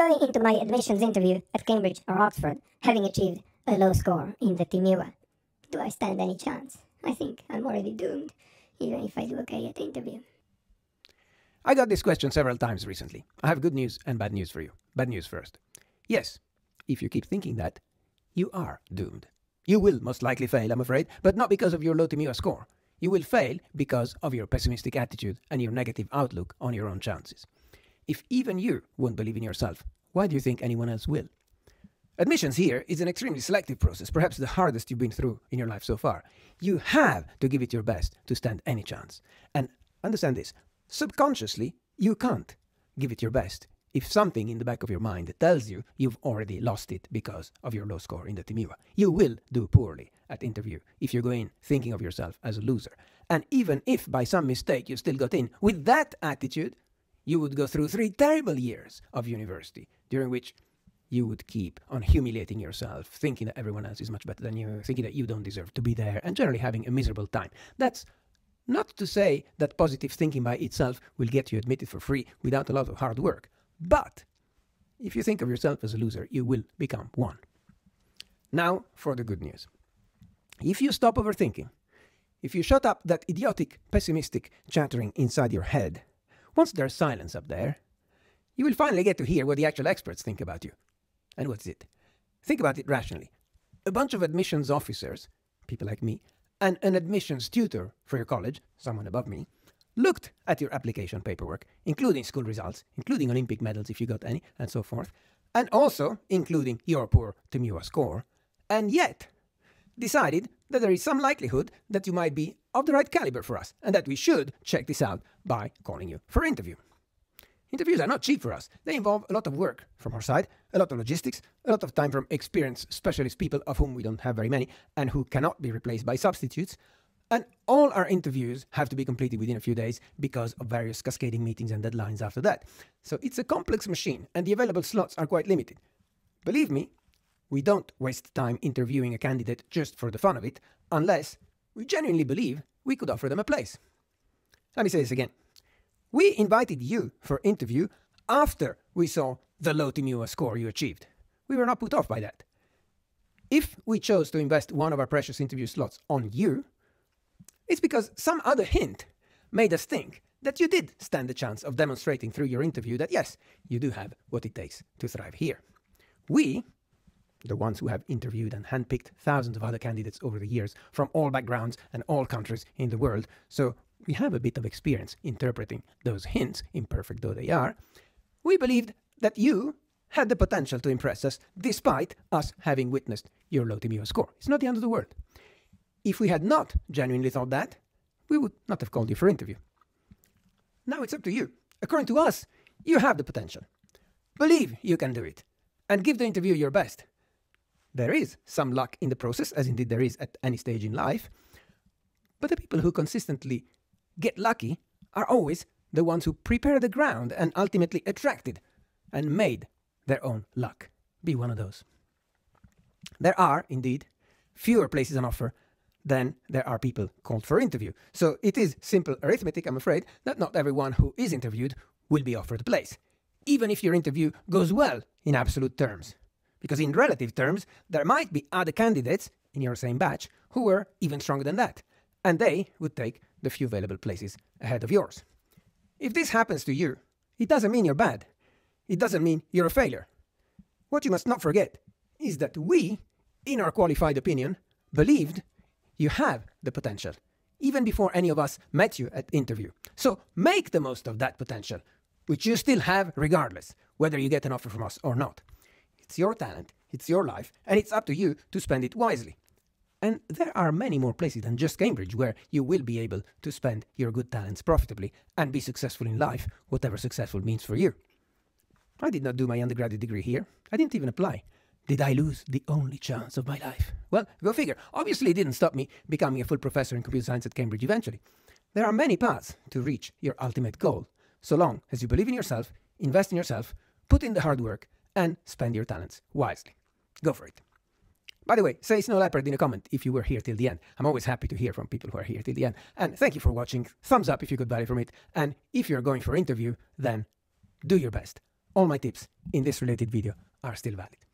going into my admissions interview at Cambridge or Oxford having achieved a low score in the TMUA. Do I stand any chance? I think I'm already doomed, even if I do okay at the interview. I got this question several times recently. I have good news and bad news for you. Bad news first. Yes, if you keep thinking that, you are doomed. You will most likely fail, I'm afraid, but not because of your low TMUA score. You will fail because of your pessimistic attitude and your negative outlook on your own chances. If even you won't believe in yourself, why do you think anyone else will? Admissions here is an extremely selective process, perhaps the hardest you've been through in your life so far. You have to give it your best to stand any chance. And understand this subconsciously, you can't give it your best if something in the back of your mind tells you you've already lost it because of your low score in the TMUA. You will do poorly at interview if you go in thinking of yourself as a loser. And even if by some mistake you still got in with that attitude, you would go through three terrible years of university during which you would keep on humiliating yourself, thinking that everyone else is much better than you, thinking that you don't deserve to be there, and generally having a miserable time. That's not to say that positive thinking by itself will get you admitted for free without a lot of hard work. But if you think of yourself as a loser, you will become one. Now for the good news. If you stop overthinking, if you shut up that idiotic, pessimistic chattering inside your head, once there's silence up there, you will finally get to hear what the actual experts think about you. And what's it? Think about it rationally. A bunch of admissions officers, people like me, and an admissions tutor for your college, someone above me, looked at your application paperwork, including school results, including Olympic medals if you got any, and so forth, and also including your poor TMUA score, and yet decided that there is some likelihood that you might be of the right caliber for us, and that we should check this out by calling you for interview. Interviews are not cheap for us. They involve a lot of work from our side, a lot of logistics, a lot of time from experienced specialist people, of whom we don't have very many, and who cannot be replaced by substitutes, and all our interviews have to be completed within a few days because of various cascading meetings and deadlines after that. So it's a complex machine, and the available slots are quite limited. Believe me, we don't waste time interviewing a candidate just for the fun of it, unless we genuinely believe we could offer them a place. Let me say this again. We invited you for interview after we saw the low TMUA score you achieved. We were not put off by that. If we chose to invest one of our precious interview slots on you, it's because some other hint made us think that you did stand a chance of demonstrating through your interview that yes, you do have what it takes to thrive here. We, the ones who have interviewed and handpicked thousands of other candidates over the years from all backgrounds and all countries in the world, so we have a bit of experience interpreting those hints, imperfect though they are, we believed that you had the potential to impress us despite us having witnessed your low TMUA score. It's not the end of the world. If we had not genuinely thought that, we would not have called you for interview. Now it's up to you. According to us, you have the potential. Believe you can do it and give the interview your best. There is some luck in the process, as indeed there is at any stage in life, but the people who consistently get lucky are always the ones who prepare the ground and ultimately attracted and made their own luck. Be one of those. There are, indeed, fewer places on offer than there are people called for interview. So it is simple arithmetic, I'm afraid, that not everyone who is interviewed will be offered a place, even if your interview goes well in absolute terms. Because in relative terms, there might be other candidates in your same batch who were even stronger than that, and they would take the few available places ahead of yours. If this happens to you, it doesn't mean you're bad. It doesn't mean you're a failure. What you must not forget is that we, in our qualified opinion, believed you have the potential, even before any of us met you at interview. So make the most of that potential, which you still have regardless, whether you get an offer from us or not. It's your talent, it's your life, and it's up to you to spend it wisely. And there are many more places than just Cambridge where you will be able to spend your good talents profitably and be successful in life, whatever successful means for you. I did not do my undergraduate degree here. I didn't even apply. Did I lose the only chance of my life? Well, go figure. Obviously, it didn't stop me becoming a full professor in computer science at Cambridge eventually. There are many paths to reach your ultimate goal, so long as you believe in yourself, invest in yourself, put in the hard work, and spend your talents wisely. Go for it. By the way, say Snow Leopard in a comment if you were here till the end. I'm always happy to hear from people who are here till the end. And thank you for watching. Thumbs up if you got value from it. And if you're going for interview, then do your best. all my tips in this related video are still valid.